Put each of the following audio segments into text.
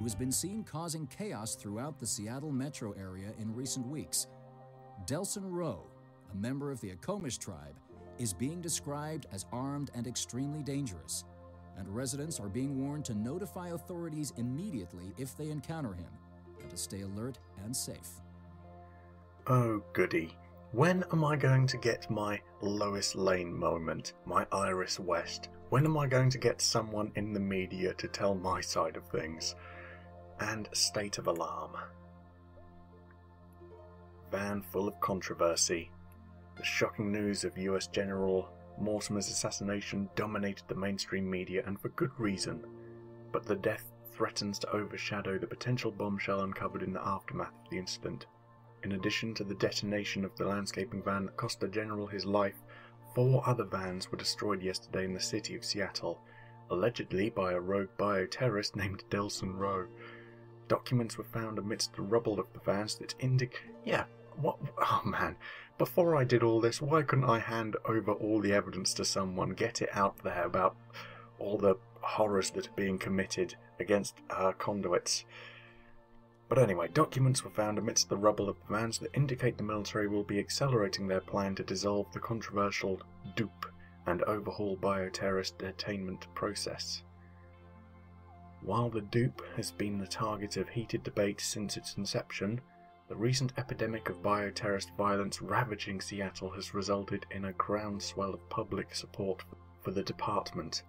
who has been seen causing chaos throughout the Seattle metro area in recent weeks. Delsin Rowe, a member of the Akomish tribe, is being described as armed and extremely dangerous, and residents are being warned to notify authorities immediately if they encounter him, and to stay alert and safe. Oh, goody. When am I going to get my Lois Lane moment, my Iris West? When am I going to get someone in the media to tell my side of things? And state of alarm. Van full of controversy. The shocking news of US General Mortimer's assassination dominated the mainstream media and for good reason, but the death threatens to overshadow the potential bombshell uncovered in the aftermath of the incident. In addition to the detonation of the landscaping van that cost the General his life, four other vans were destroyed yesterday in the city of Seattle, allegedly by a rogue bioterrorist named Delsin Rowe. Documents were found amidst the rubble of the vans that indicate. Yeah, what? Oh man. Before I did all this, why couldn't I hand over all the evidence to someone, get it out there about all the horrors that are being committed against our conduits? But anyway, documents were found amidst the rubble of the vans that indicate the military will be accelerating their plan to dissolve the controversial dupe and overhaul bioterrorist detainment process. While the dupe has been the target of heated debate since its inception, the recent epidemic of bioterrorist violence ravaging Seattle has resulted in a groundswell of public support for the department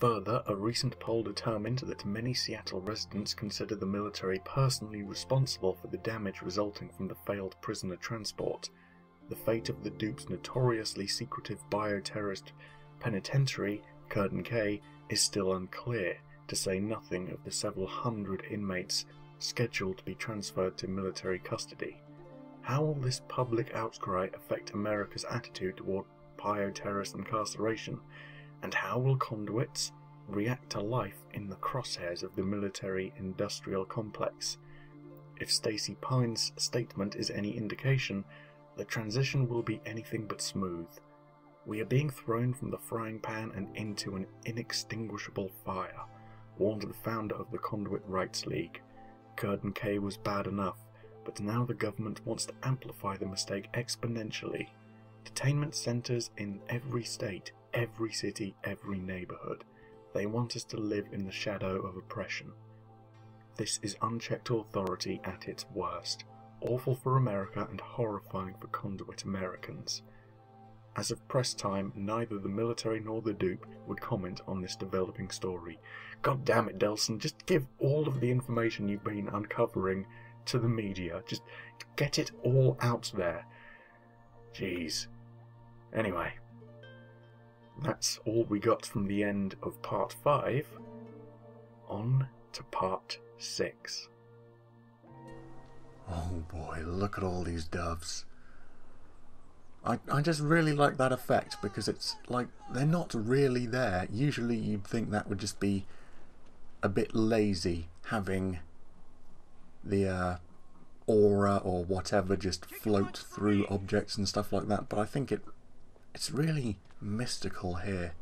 Further, a recent poll determined that many Seattle residents consider the military personally responsible for the damage resulting from the failed prisoner transport. The fate of the dupe's notoriously secretive bioterrorist penitentiary, Curdun Cay, is still unclear, to say nothing of the several hundred inmates scheduled to be transferred to military custody. How will this public outcry affect America's attitude toward bioterrorist incarceration? And how will conduits react to life in the crosshairs of the military industrial complex? If Stacy Pine's statement is any indication, the transition will be anything but smooth. We are being thrown from the frying pan and into an inextinguishable fire, warned the founder of the Conduit Rights League. Curdun Cay was bad enough, but now the government wants to amplify the mistake exponentially. Detainment centers in every state every city, every neighbourhood. They want us to live in the shadow of oppression. This is unchecked authority at its worst, awful for America and horrifying for conduit Americans. As of press time, neither the military nor the dupe would comment on this developing story. God damn it, Delsin, just give all of the information you've been uncovering to the media. Just get it all out there. Jeez. Anyway, that's all we got from the end of part 5. On to part 6. Oh boy, look at all these doves. I, I just really like that effect because it's like they're not really there. Usually you'd think that would just be a bit lazy having the uh, aura or whatever just float through objects and stuff like that, but I think it it's really mystical here.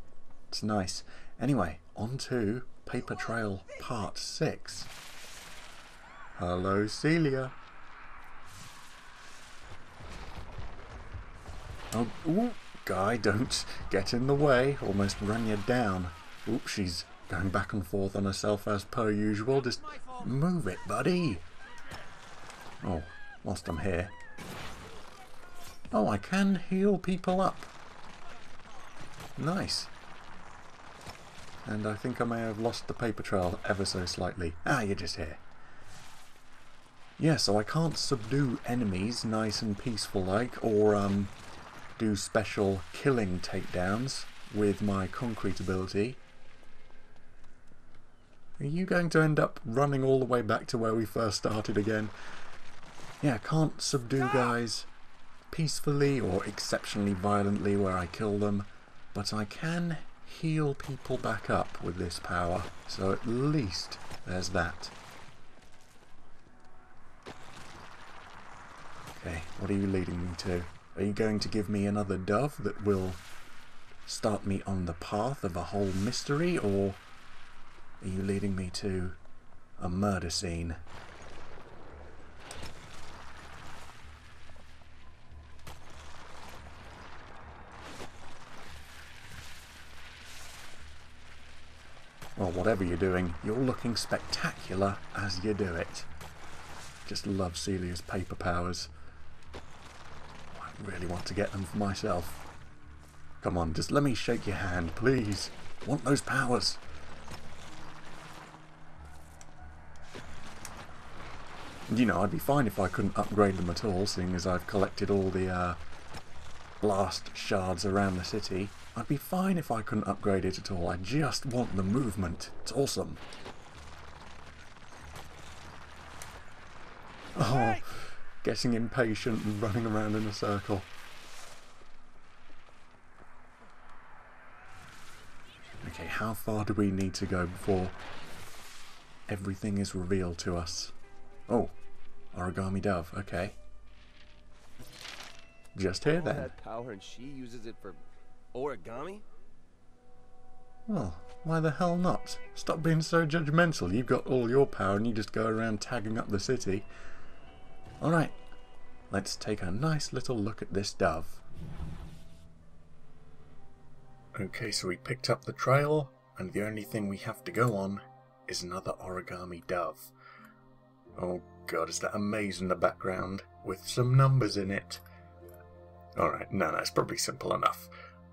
It's nice. Anyway, on to Paper Trail Part 6. Hello, Celia. Oh, ooh, guy, don't get in the way. Almost run you down. Oop, she's going back and forth on herself as per usual. Just move it, buddy. Oh, whilst I'm here. Oh, I can heal people up. Nice. And I think I may have lost the paper trail ever so slightly. Ah, you're just here. Yeah, so I can't subdue enemies nice and peaceful like, or um, do special killing takedowns with my concrete ability. Are you going to end up running all the way back to where we first started again? Yeah, can't subdue guys peacefully or exceptionally violently where I kill them. But I can heal people back up with this power, so at least there's that. Okay, what are you leading me to? Are you going to give me another dove that will start me on the path of a whole mystery, or are you leading me to a murder scene. Well, whatever you're doing, you're looking spectacular as you do it. Just love Celia's paper powers. Really want to get them for myself. Come on, just let me shake your hand, please. I want those powers. You know, I'd be fine if I couldn't upgrade them at all, seeing as I've collected all the uh, blast shards around the city. I'd be fine if I couldn't upgrade it at all. I just want the movement. It's awesome. Oh, getting impatient and running around in a circle. Okay, how far do we need to go before everything is revealed to us? Oh, origami dove, okay. Just here then. That power and she uses it for origami? Well, why the hell not? Stop being so judgmental. You've got all your power and you just go around tagging up the city. Alright, let's take a nice little look at this dove. Okay, so we picked up the trail, and the only thing we have to go on is another origami dove. Oh god, is that a maze in the background with some numbers in it? Alright, no, no, it's probably simple enough.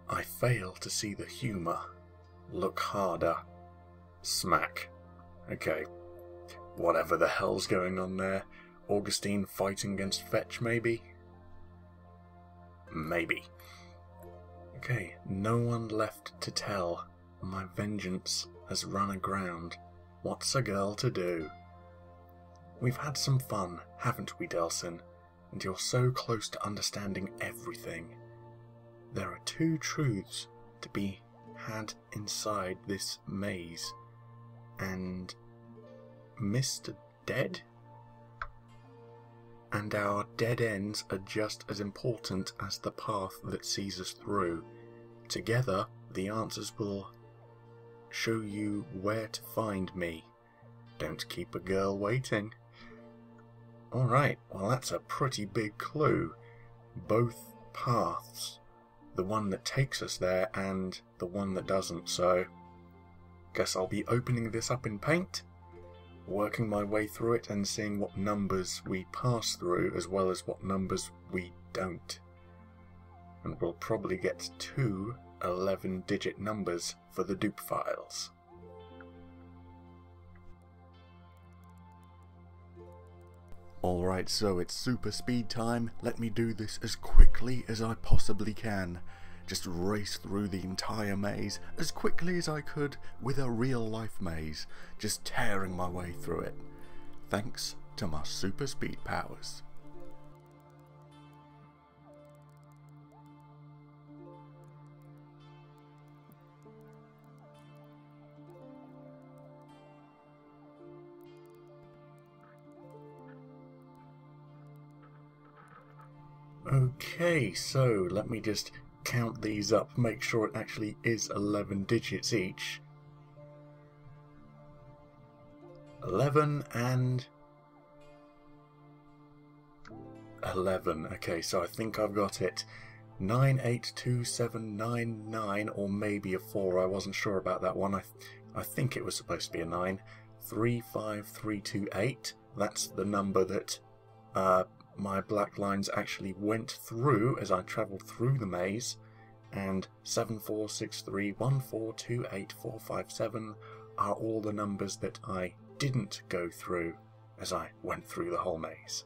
I fail to see the humour. Look harder. Smack. Okay. Whatever the hell's going on there. Augustine fighting against Fetch, maybe? Maybe. Okay, no one left to tell. My vengeance has run aground. What's a girl to do? We've had some fun, haven't we, Delsin? And you're so close to understanding everything. There are two truths to be had inside this maze. And Mr. Dead? And our dead ends are just as important as the path that sees us through. Together, the answers will show you where to find me. Don't keep a girl waiting. Alright, well, that's a pretty big clue. Both paths. The one that takes us there and the one that doesn't, so. Guess I'll be opening this up in paint working my way through it and seeing what numbers we pass through as well as what numbers we don't. And we'll probably get two 11 digit numbers for the dupe files. Alright, so it's super speed time. Let me do this as quickly as I possibly can just race through the entire maze as quickly as I could with a real life maze, just tearing my way through it, thanks to my super speed powers. Okay, so let me just count these up, make sure it actually is 11 digits each. 11 and 11. Okay, so I think I've got it. 982799 or maybe a 4. I wasn't sure about that one. I th I think it was supposed to be a 9. 35328. That's the number that uh, my black lines actually went through as I travelled through the maze, and 746314284557 are all the numbers that I didn't go through as I went through the whole maze.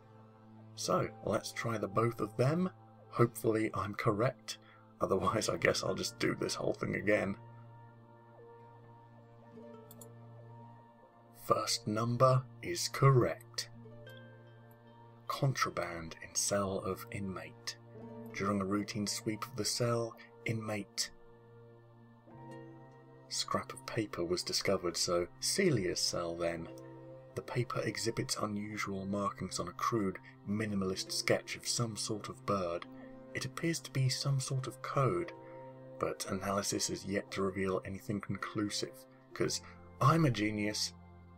So, let's try the both of them. Hopefully I'm correct, otherwise I guess I'll just do this whole thing again. First number is correct contraband in cell of inmate. During a routine sweep of the cell, inmate scrap of paper was discovered, so Celia's cell then. The paper exhibits unusual markings on a crude, minimalist sketch of some sort of bird. It appears to be some sort of code, but analysis is yet to reveal anything conclusive, because I'm a genius,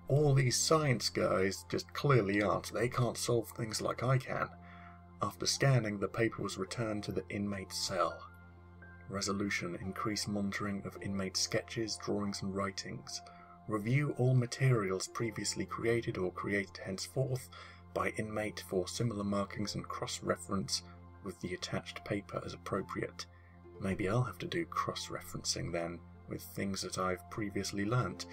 all these science guys just clearly aren't. They can't solve things like I can. After scanning, the paper was returned to the inmate cell. Resolution Increase monitoring of inmate sketches, drawings, and writings. Review all materials previously created or created henceforth by inmate for similar markings and cross reference with the attached paper as appropriate. Maybe I'll have to do cross referencing then with things that I've previously learnt.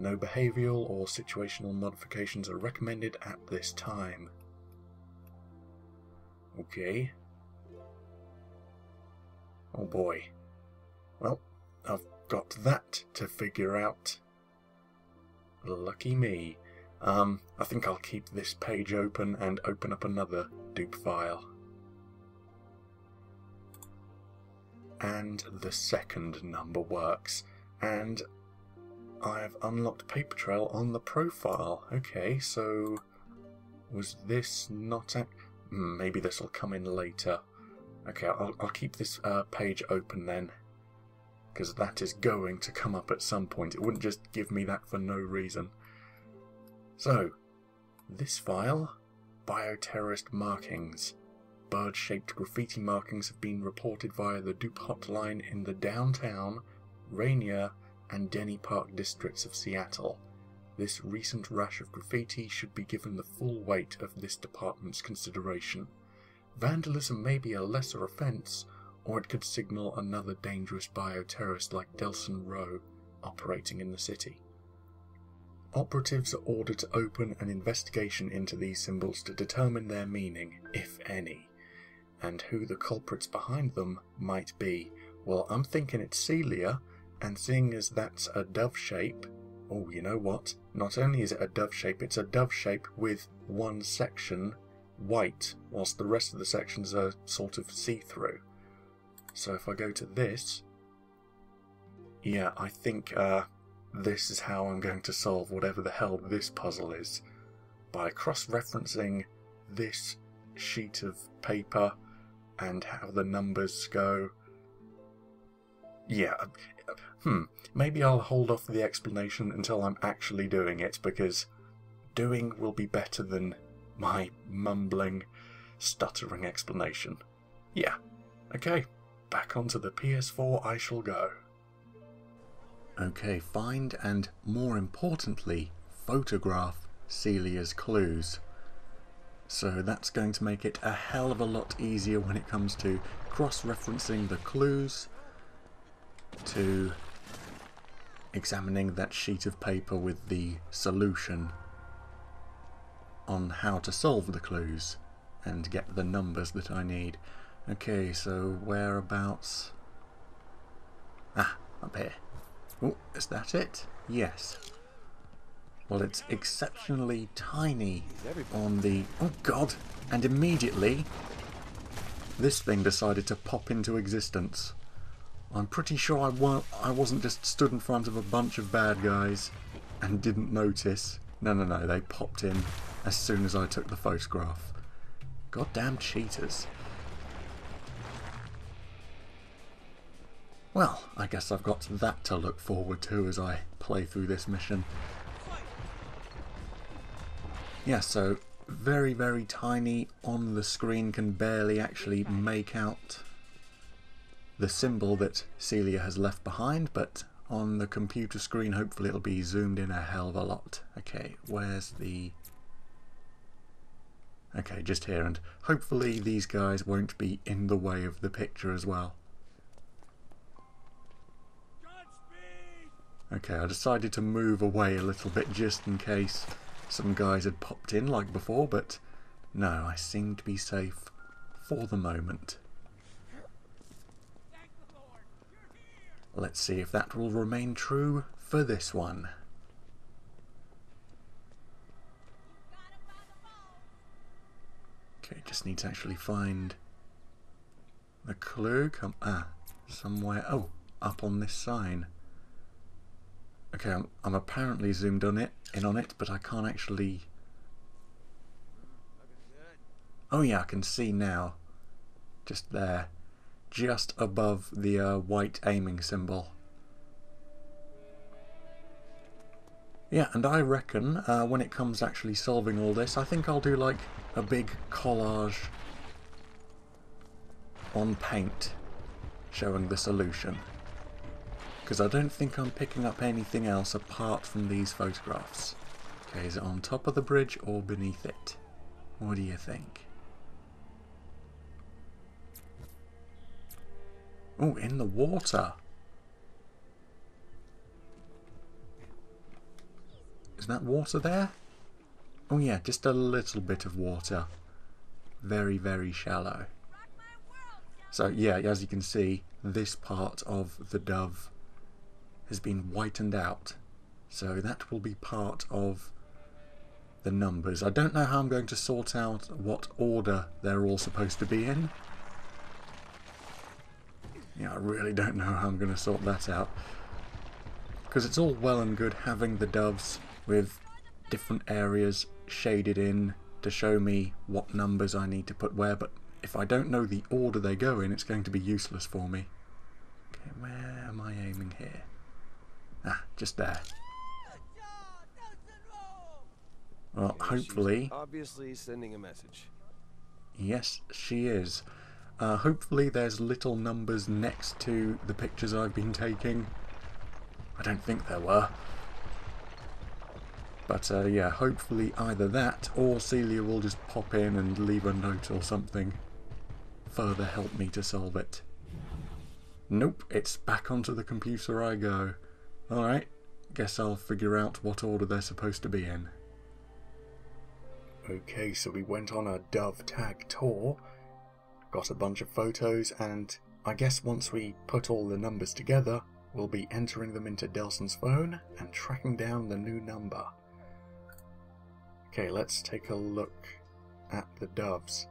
No behavioural or situational modifications are recommended at this time. Okay. Oh boy. Well, I've got that to figure out. Lucky me. Um, I think I'll keep this page open and open up another dupe file. And the second number works. And I've unlocked paper trail on the profile. Okay, so was this not a... Hmm, maybe this will come in later. Okay, I'll, I'll keep this uh, page open then. Because that is going to come up at some point. It wouldn't just give me that for no reason. So, this file, bioterrorist markings. Bird-shaped graffiti markings have been reported via the Dupe hotline in the downtown, Rainier, and Denny Park districts of Seattle. This recent rash of graffiti should be given the full weight of this department's consideration. Vandalism may be a lesser offence, or it could signal another dangerous bioterrorist like Delsin Rowe operating in the city. Operatives are ordered to open an investigation into these symbols to determine their meaning, if any, and who the culprits behind them might be. Well, I'm thinking it's Celia, and seeing as that's a dove shape, oh, you know what? Not only is it a dove shape, it's a dove shape with one section white, whilst the rest of the sections are sort of see-through. So if I go to this, yeah, I think uh, this is how I'm going to solve whatever the hell this puzzle is. By cross-referencing this sheet of paper and how the numbers go. Yeah, hmm, maybe I'll hold off the explanation until I'm actually doing it, because doing will be better than my mumbling, stuttering explanation. Yeah, okay, back onto the PS4 I shall go. Okay, find and, more importantly, photograph Celia's clues. So that's going to make it a hell of a lot easier when it comes to cross-referencing the clues to examining that sheet of paper with the solution on how to solve the clues and get the numbers that I need. Okay, so whereabouts? Ah, up here. Oh, is that it? Yes. Well, it's exceptionally tiny on the... Oh, God! And immediately, this thing decided to pop into existence. I'm pretty sure I, wa I wasn't just stood in front of a bunch of bad guys and didn't notice. No, no, no, they popped in as soon as I took the photograph. Goddamn cheaters. Well, I guess I've got that to look forward to as I play through this mission. Yeah, so very, very tiny on the screen, can barely actually make out the symbol that Celia has left behind, but on the computer screen hopefully it'll be zoomed in a hell of a lot. Okay, where's the... Okay, just here, and hopefully these guys won't be in the way of the picture as well. Okay, I decided to move away a little bit just in case some guys had popped in like before, but no, I seem to be safe for the moment. Let's see if that will remain true for this one. Okay, just need to actually find the clue. Come, ah, somewhere. Oh, up on this sign. Okay, I'm, I'm apparently zoomed on it, in on it, but I can't actually... Oh yeah, I can see now. Just there. Just above the uh, white aiming symbol. Yeah, and I reckon uh, when it comes actually solving all this, I think I'll do like a big collage on paint showing the solution. Because I don't think I'm picking up anything else apart from these photographs. Okay, is it on top of the bridge or beneath it? What do you think? Oh, in the water. Is that water there? Oh yeah, just a little bit of water. Very, very shallow. So yeah, as you can see, this part of the dove has been whitened out. So that will be part of the numbers. I don't know how I'm going to sort out what order they're all supposed to be in. Yeah, I really don't know how I'm going to sort that out. Because it's all well and good having the doves with different areas shaded in to show me what numbers I need to put where, but if I don't know the order they go in, it's going to be useless for me. Okay, where am I aiming here? Ah, just there. Well, hopefully... obviously sending a message. Yes, she is. Uh, hopefully there's little numbers next to the pictures I've been taking. I don't think there were. But uh, yeah, hopefully either that or Celia will just pop in and leave a note or something. Further help me to solve it. Nope, it's back onto the computer I go. Alright, guess I'll figure out what order they're supposed to be in. Okay, so we went on a Dove tag tour, got a bunch of photos, and I guess once we put all the numbers together, we'll be entering them into Delsin's phone and tracking down the new number. Okay, let's take a look at the doves.